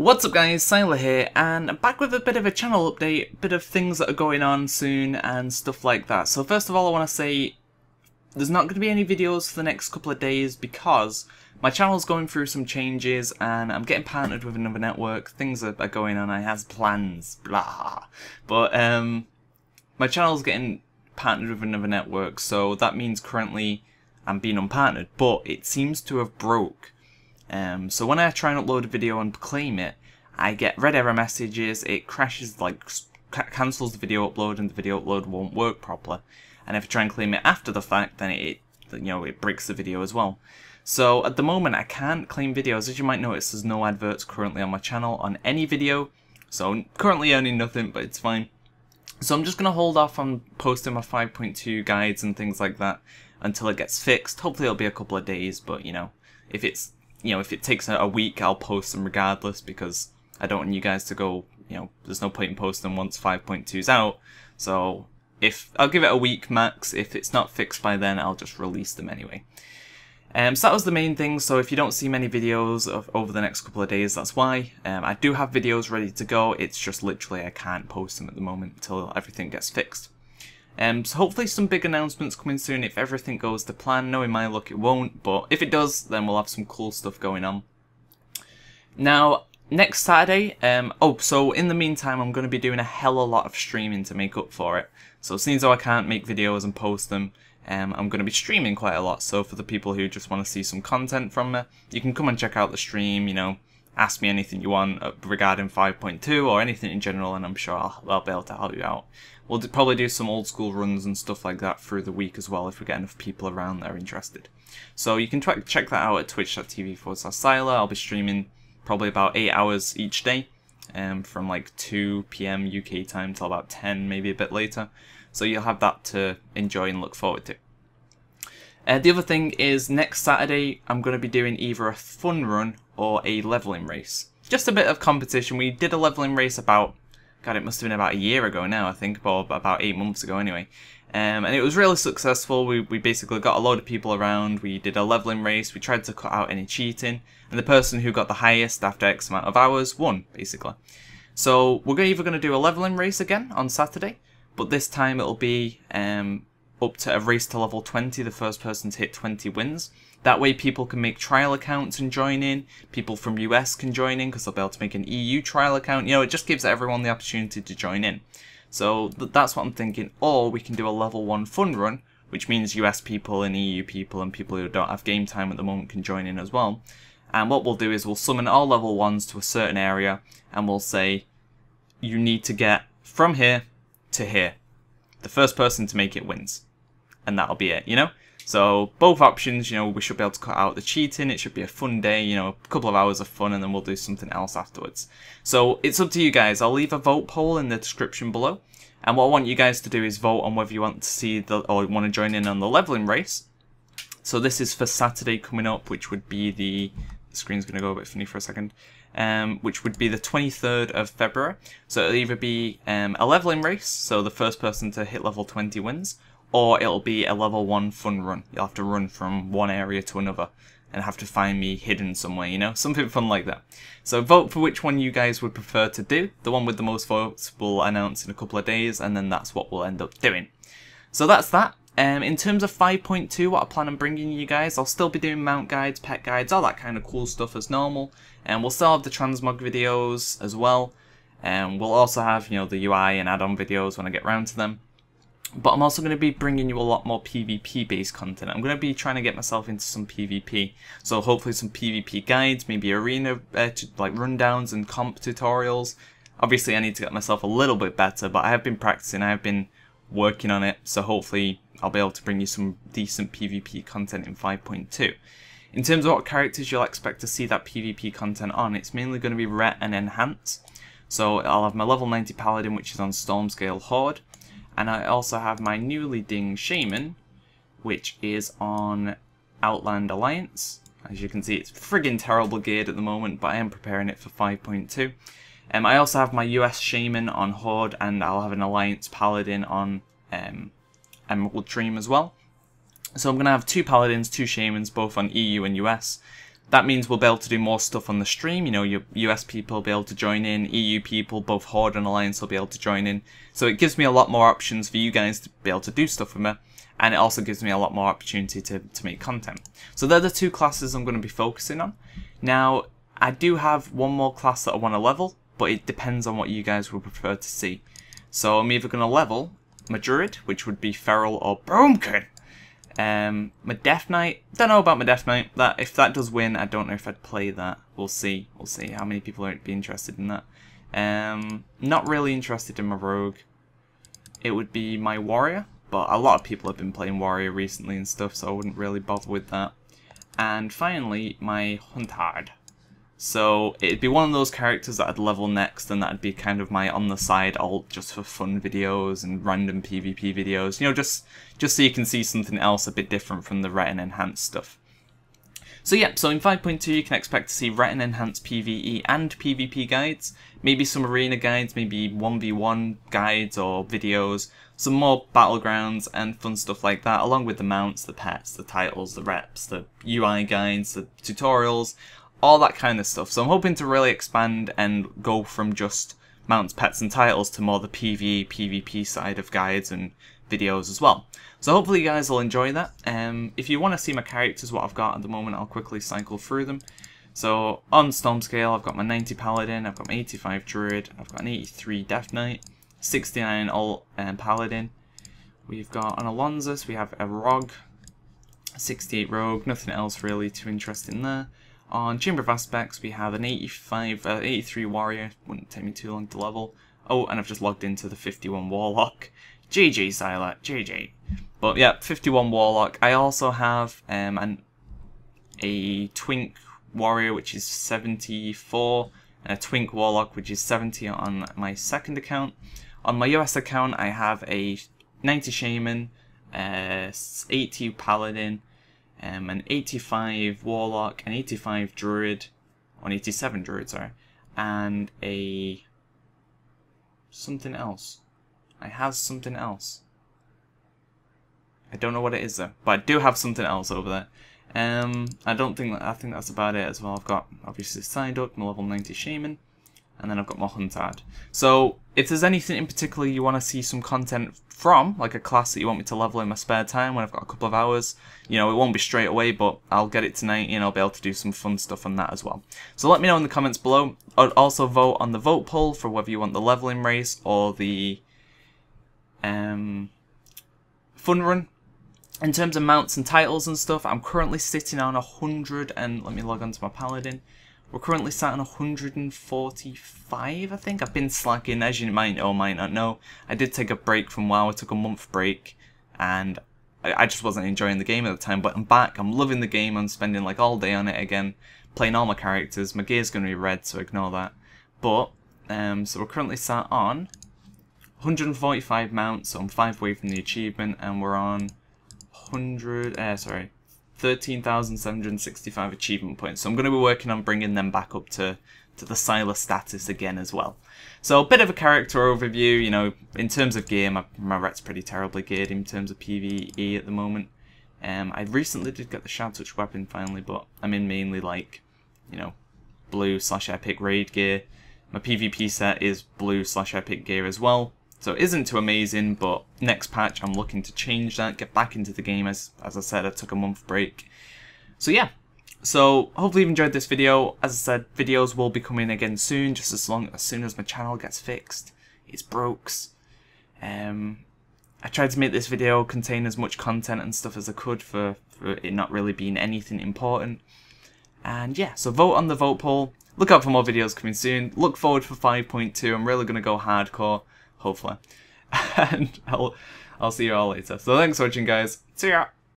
What's up guys, Syiler here, and I'm back with a bit of a channel update, bit of things that are going on soon and stuff like that. So first of all I want to say, there's not going to be any videos for the next couple of days because my channel's going through some changes and I'm getting partnered with another network, things are, are going on, I have plans, blah. But um, my channel's getting partnered with another network, so that means currently I'm being unpartnered, but it seems to have broke. Um, so when I try and upload a video and claim it, I get red error messages, it crashes, like, cancels the video upload and the video upload won't work properly. And if I try and claim it after the fact, then it, you know, it breaks the video as well. So at the moment I can't claim videos. As you might notice, there's no adverts currently on my channel on any video. So I'm currently earning nothing, but it's fine. So I'm just going to hold off on posting my 5.2 guides and things like that until it gets fixed. Hopefully it'll be a couple of days, but you know, if it's you know, if it takes a week, I'll post them regardless because I don't want you guys to go, you know, there's no point in posting once 5.2's out. So if I'll give it a week max. If it's not fixed by then, I'll just release them anyway. Um, so that was the main thing, so if you don't see many videos of, over the next couple of days, that's why. Um, I do have videos ready to go, it's just literally I can't post them at the moment until everything gets fixed. Um, so hopefully some big announcements coming soon if everything goes to plan. Knowing my luck, it won't, but if it does, then we'll have some cool stuff going on. Now, next Saturday, um, oh, so in the meantime, I'm going to be doing a hell of a lot of streaming to make up for it. So seeing as though I can't make videos and post them, um, I'm going to be streaming quite a lot. So for the people who just want to see some content from me, you can come and check out the stream, you know, ask me anything you want uh, regarding 5.2 or anything in general, and I'm sure I'll, I'll be able to help you out. We'll probably do some old school runs and stuff like that through the week as well if we get enough people around that are interested. So you can check that out at twitch.tv forward slash Syiler. I'll be streaming probably about 8 hours each day um, from like 2 p.m. UK time till about 10, maybe a bit later. So you'll have that to enjoy and look forward to. Uh, the other thing is next Saturday I'm going to be doing either a fun run or a leveling race. Just a bit of competition. We did a leveling race about God, it must have been about a year ago now, I think, or about eight months ago anyway. Um, and it was really successful. We, we basically got a load of people around. We did a leveling race. We tried to cut out any cheating. And the person who got the highest after X amount of hours won, basically. So we're either going to do a leveling race again on Saturday, but this time it'll be um, up to a race to level 20. The first person to hit 20 wins. That way people can make trial accounts and join in. People from US can join in because they'll be able to make an EU trial account. You know, it just gives everyone the opportunity to join in. So th that's what I'm thinking. Or we can do a level 1 fun run, which means US people and EU people and people who don't have game time at the moment can join in as well. And what we'll do is we'll summon all level 1s to a certain area and we'll say, you need to get from here to here. The first person to make it wins. And that'll be it, you know? So both options, you know, we should be able to cut out the cheating. It should be a fun day, you know, a couple of hours of fun, and then we'll do something else afterwards. So it's up to you guys. I'll leave a vote poll in the description below. And what I want you guys to do is vote on whether you want to see the or want to join in on the leveling race. So this is for Saturday coming up, which would be the, the screen's going to go a bit funny for a second. Um, which would be the 23rd of February. So it'll either be um, a leveling race, so the first person to hit level 20 wins, or it'll be a level 1 fun run. You'll have to run from one area to another and have to find me hidden somewhere, you know? Something fun like that. So vote for which one you guys would prefer to do. The one with the most votes will announce in a couple of days, and then that's what we'll end up doing. So that's that. Um, in terms of 5.2, what I plan on bringing you guys, I'll still be doing mount guides, pet guides, all that kind of cool stuff as normal. And we'll still have the transmog videos as well. And we'll also have, you know, the UI and add-on videos when I get round to them. But I'm also going to be bringing you a lot more PvP based content. I'm going to be trying to get myself into some PvP. So hopefully some PvP guides, maybe arena uh, like rundowns and comp tutorials. Obviously I need to get myself a little bit better, but I have been practicing, I have been working on it. So hopefully I'll be able to bring you some decent PvP content in 5.2. In terms of what characters you'll expect to see that PvP content on, it's mainly going to be Ret and Enhance. So I'll have my level 90 Paladin, which is on Stormscale Horde. And I also have my newly ding Shaman, which is on Outland Alliance. As you can see, it's friggin' terrible geared at the moment, but I am preparing it for 5.2. Um, I also have my US Shaman on Horde, and I'll have an Alliance Paladin on um, Emerald Dream as well. So I'm going to have two Paladins, two Shamans, both on EU and US. That means we'll be able to do more stuff on the stream. You know, your US people will be able to join in, EU people, both Horde and Alliance will be able to join in. So it gives me a lot more options for you guys to be able to do stuff with me. And it also gives me a lot more opportunity to, to make content. So they're the two classes I'm going to be focusing on. Now, I do have one more class that I want to level, but it depends on what you guys would prefer to see. So I'm either going to level my Druid, which would be Feral or Boomkin. Um, my Death Knight, don't know about my Death Knight. That if that does win, I don't know if I'd play that. We'll see. We'll see how many people would be interested in that. Um, not really interested in my Rogue. It would be my Warrior, but a lot of people have been playing Warrior recently and stuff, so I wouldn't really bother with that. And finally, my Huntard. So it'd be one of those characters that I'd level next, and that'd be kind of my on the side alt just for fun videos and random PvP videos. You know, just just so you can see something else a bit different from the Ret and Enhanced stuff. So yeah, so in 5.2 you can expect to see Ret and Enhanced PvE and PvP guides, maybe some arena guides, maybe 1v1 guides or videos, some more battlegrounds and fun stuff like that, along with the mounts, the pets, the titles, the reps, the UI guides, the tutorials, all that kind of stuff. So I'm hoping to really expand and go from just mounts, pets, and titles to more the PvE, PvP side of guides and videos as well. So hopefully you guys will enjoy that. Um, if you want to see my characters, what I've got at the moment, I'll quickly cycle through them. So on Storm Scale, I've got my 90 Paladin, I've got my 85 Druid, I've got an 83 Death Knight, 69 Alt um, Paladin. We've got an Alonzus, we have a Rogue, 68 Rogue, nothing else really too interesting there. On Chamber of Aspects, we have an 85, uh, 83 Warrior, wouldn't take me too long to level. Oh, and I've just logged into the 51 Warlock. GG, Silat, GG. But yeah, 51 Warlock. I also have um, an, a Twink Warrior, which is 74, and a Twink Warlock, which is 70 on my second account. On my US account, I have a 90 Shaman, uh, 80 Paladin, um, an 85 Warlock, an 85 Druid, an 87 Druid, sorry, and a something else. I have something else. I don't know what it is though, but I do have something else over there. Um, I don't think I think that's about it as well. I've got obviously Psyduck, my level 90 Shaman, and then I've got my Huntard. So if there's anything in particular you want to see some content from, like a class that you want me to level in my spare time when I've got a couple of hours, you know, it won't be straight away, but I'll get it tonight and I'll be able to do some fun stuff on that as well. So let me know in the comments below. I'd also vote on the vote poll for whether you want the leveling race or the um, fun run. In terms of mounts and titles and stuff, I'm currently sitting on a hundred and let me log on to my paladin. We're currently sat on 145, I think. I've been slacking, as you might or might not know. I did take a break from WoW. I took a month break, and I, just wasn't enjoying the game at the time. But I'm back. I'm loving the game. I'm spending like all day on it again, playing all my characters. My gear's going to be red, so ignore that. But, um, so we're currently sat on 145 mounts, so I'm 5 away from the achievement, and we're on 100, uh, sorry, 13,765 achievement points. So I'm going to be working on bringing them back up to, to the Syiler status again as well. So a bit of a character overview, you know, in terms of gear, my, my Ret's pretty terribly geared in terms of PvE at the moment. Um, I recently did get the Shadow Touch weapon finally, but I'm in mainly like, you know, blue slash epic raid gear. My PvP set is blue slash epic gear as well. So it isn't too amazing, but next patch I'm looking to change that, get back into the game. As, as I said, I took a month break. So yeah, so hopefully you've enjoyed this video. As I said, videos will be coming again soon, just as long as soon as my channel gets fixed. It's brokes. Um, I tried to make this video contain as much content and stuff as I could for, for it not really being anything important. And yeah, so vote on the vote poll. Look out for more videos coming soon. Look forward for 5.2. I'm really going to go hardcore hopefully. and I'll I'll see you all later. So thanks for watching guys. See ya!